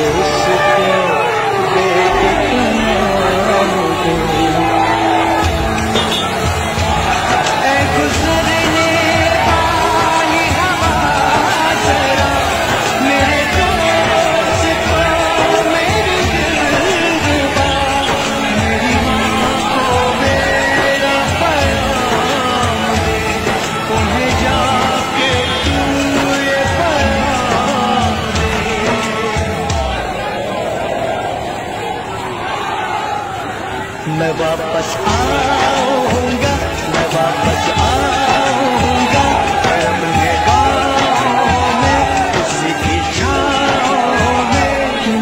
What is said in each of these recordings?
Oh, shit, yeah. मैं वापस आऊँगा, मैं वापस आऊँगा, अपने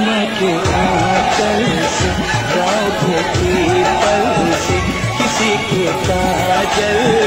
में की में से राधे की पल से किसी के काजल